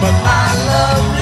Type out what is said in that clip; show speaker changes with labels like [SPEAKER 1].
[SPEAKER 1] But I love you.